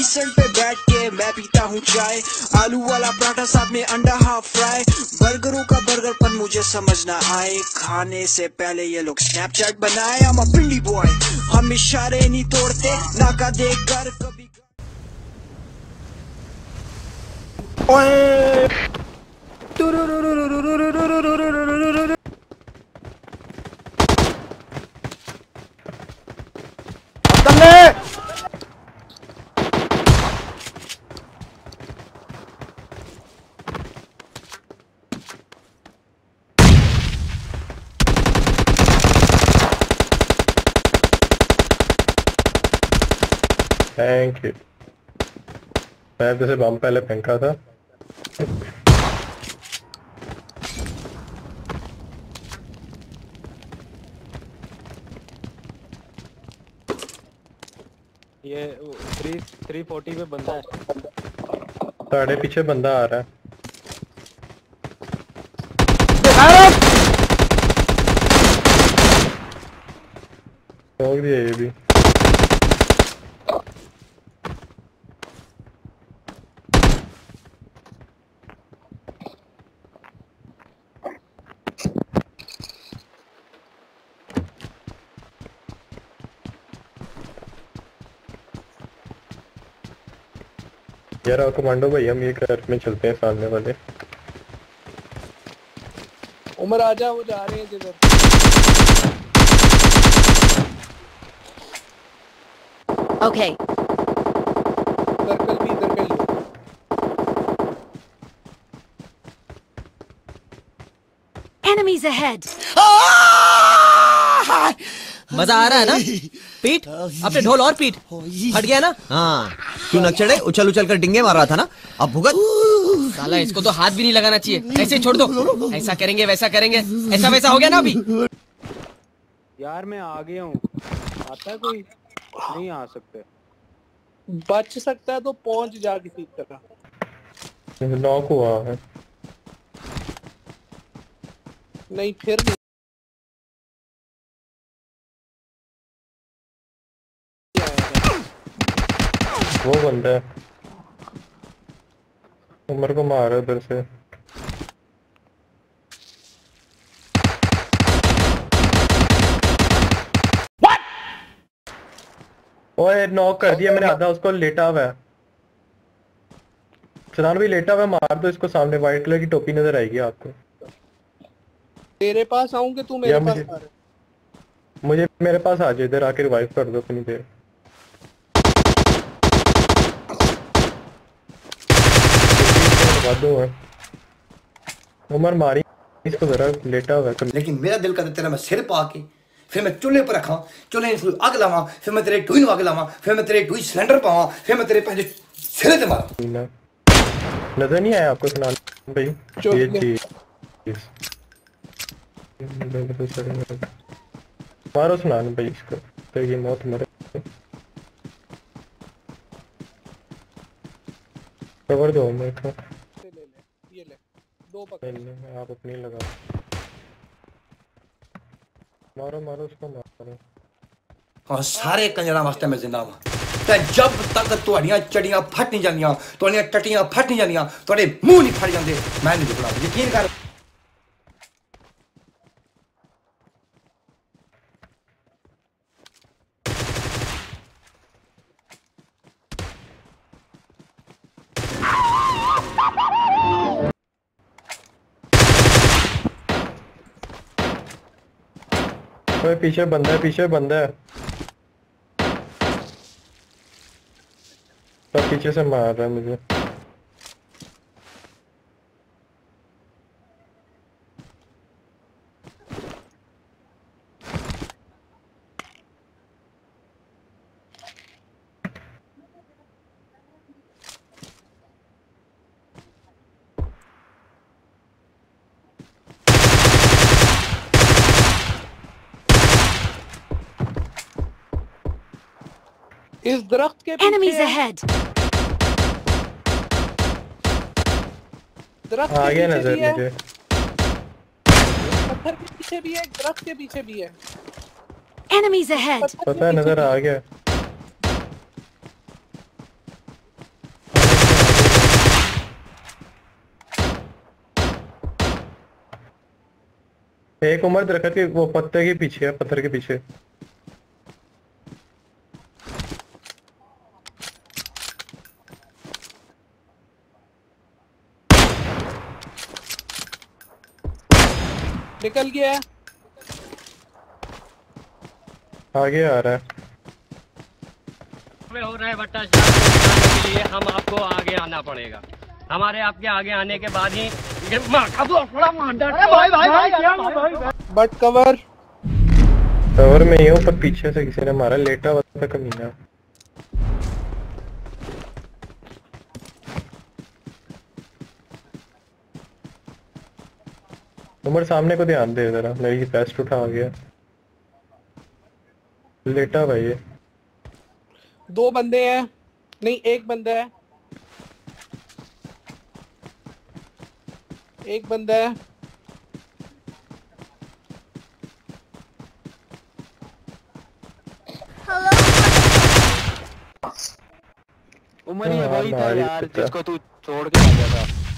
Decent पे बैठ के मैं पीता हूँ चाय। आलू वाला पराठा साथ में अंडा हाफ़ फ्राई बर्गरों का बर्गर पर मुझे समझ ना आए। खाने से पहले ये लोग स्नैपचैट बनाए। हम पिंडी बॉय हम इशारे नहीं तोड़ते, नाका देख कर कभी थैंक यू मैं जैसे बम पहले फेंका था। ये थ्री थ्री फोर्टी पे बंदा है। साढ़े पीछे बंदा आ रहा है। दिया ये भी। यार और कमांडो भाई हम ये घर में चलते हैं सामने वाले। उमर आजा वो जा रहे हैं जिधर। Okay, सर्कल भी इधर का ही enemies ahead! मज़ा आ रहा है ना? पीट अपने ढोल और पीट हट गया ना? हाँ। क्यों नक चढ़े उछल उछल कर डिंगे मार रहा था ना? अब भुगत। साला इसको तो हाथ भी नहीं लगाना चाहिए। ऐसे छोड़ दो। ऐसा करेंगे वैसा करेंगे। ऐसा वैसा हो गया ना अभी? यार मैं आ गया हूँ। आता है कोई? नहीं आ सकते। बच सकता है तो पहुँच जा किसी तरह। नॉक हुआ है। नहीं फिर नहीं आएगा। वो बंदा है। उमर को मार उधर से। ओए नॉक कर दिया मैंने आधा उसको लेटा हुआ है। सदान भी लेटा हुआ मार दो इसको सामने व्हाइट कलर की टोपी नज़र आएगी आपको। तेरे पास आऊँ कि तू मेरे पास मुझे- आ रहा है? मुझे मेरे पास आ जाओ इधर आके रिवाइव कर दो अपनी देर। लगा दो है। उमर मारी इसको जरा लेटा हुआ लेकिन मेरा दिल करता तेरा मैं सिर पा के फिर मैं चूल्हे पर रखा चूल्हे में अग लावा फिर मैं तेरे टूई अग लावा फिर मैं तेरे टूई सिलेंडर पावा फिर मैं तेरे पहले सिरे ते मारा। नज़र नहीं आया आपको सुनान? भाई ये। चीज़। मारो सुनान भाई इसको तो ये मौत मरे। कवर दो मेरे को पकड़ नहीं, नहीं, आप अपनी लगाओ मारो मारो उसको मारो और सारे कंजरा वास्ते मैं जिंदा हूं ਤੇ ਜਬ ਤੱਕ ਤੁਹਾਡੀਆਂ ਚੜੀਆਂ ਫਟ ਨਹੀਂ ਜਾਂਦੀਆਂ ਤੁਹਾਡੀਆਂ ਟਟੀਆਂ ਫਟ ਨਹੀਂ ਜਾਂਦੀਆਂ ਤੁਹਾਡੇ ਮੂੰਹ ਨਹੀਂ ਫੜ ਜਾਂਦੇ ਮੈਂ ਨਹੀਂ ਰੁਕਣਾ ਯਕੀਨ ਕਰ ओए पीछे बंदा है पीछे बंदा है। सब पीछे से मार रहा है मुझे। इस दरख्त के दरख्त हाँ, आ गया नज़र मुझे पत्थर के पीछे भी है दरख्त के पीछे भी है। पता है नज़र आ गया एक उम्र दरख्त के वो पत्ते के पीछे है पत्थर के पीछे। निकल गया। है आगे आ रहा है। हो रहे भ्रष्टाचार के लिए हम आपको आगे आना पड़ेगा। हमारे आपके आगे आने के बाद ही बट कवर कवर में ही हूँ पर पीछे से किसी ने मारा लेटा हुआ था कमीना। उमर सामने को ध्यान दे जरा मेरी पेस्ट उठा गया। लेटा भाई ये। दो बंदे हैं नहीं एक बंदा है। एक बंदा है। उमर ये हाँ, वही था यार जिसको तू छोड़ के आ गया था।